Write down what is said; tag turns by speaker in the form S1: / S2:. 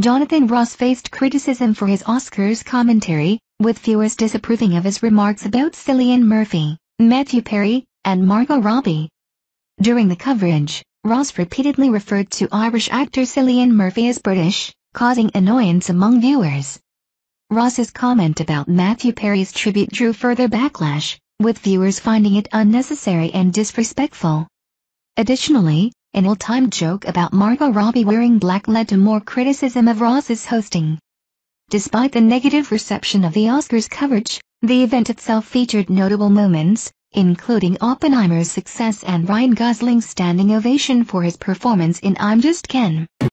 S1: Jonathan Ross faced criticism for his Oscars commentary, with viewers disapproving of his remarks about Cillian Murphy, Matthew Perry, and Margot Robbie. During the coverage, Ross repeatedly referred to Irish actor Cillian Murphy as British, causing annoyance among viewers. Ross's comment about Matthew Perry's tribute drew further backlash, with viewers finding it unnecessary and disrespectful. Additionally, an old-time joke about Margot Robbie wearing black led to more criticism of Ross's hosting. Despite the negative reception of the Oscars coverage, the event itself featured notable moments, including Oppenheimer's success and Ryan Gosling's standing ovation for his performance in I'm Just Ken.